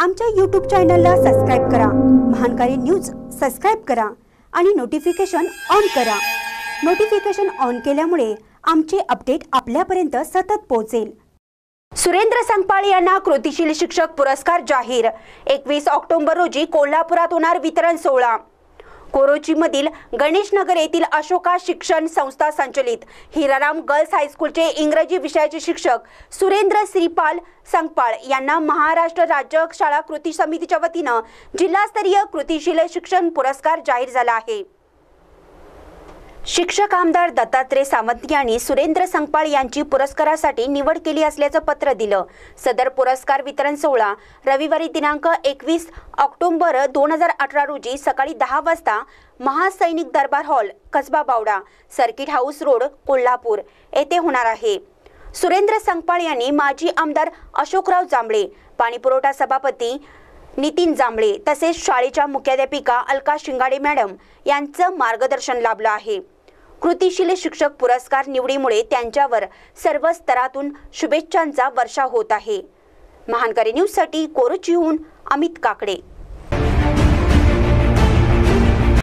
आमच्या यूट्यूब चॅनलला सबस्क्राईब करा. महानकारी न्यूज सबस्क्राईब करा आणि नोटिफिकेशन ऑन करा. नोटिफिकेशन ऑन केल्यामुळे आमचे अपडेट आपल्यापर्यंत सतत पोहोचेल. सुरेंद्र संगपाळ यांना कृतिशील शिक्षक पुरस्कार जाहीर. एकवीस ऑक्टोबर रोजी कोल्हापुरात होणार वितरण सोहळा. कोरोचीमधील गणेश नगर येथील अशोका शिक्षण संस्था संचलित. हिराराम गर्ल्स हायस्कूलचे इंग्रजी विषयाचे शिक्षक सुरेंद्र श्रीपाल संगपाळ यांना महाराष्ट्र राज्य शाळा कृती समितीच्या वतीनं जिल्हास्तरीय कृतिशील शिक्षण पुरस्कार जाहीर झाला आहे. शिक्षक आमदार दत्तात्रय सावंत यांनी सुरेंद्र संगपाळ यांची पुरस्कारासाठी निवड केली असल्याचं पत्र दिलं. सदर पुरस्कार वितरण सोहळा रविवारी दिनांक एकवीस ऑक्टोंबर दोन हजार अठरा रोजी सकाळी दहा वाजता Mahasainik Darbar hall Kasba Bawada circuit house road Kolhapur येथे होणार आहे. सुरेंद्र संगपाळ यांनी माजी आमदार अशोकराव जांभळे पाणीपुरवठा सभापती नितीन जांभळे तसेच शाळेच्या मुख्याध्यापिका अलका शिंगाडे मॅडम यांचं मार्गदर्शन लाभलं आहे. कृतिशील शिक्षक पुरस्कार निवडीमुळे त्यांच्यावर सर्व स्तरातून शुभेच्छांचा वर्षाव होत आहे. महानकरी न्यूजसाठी कोरुचीहून अमित काकडे.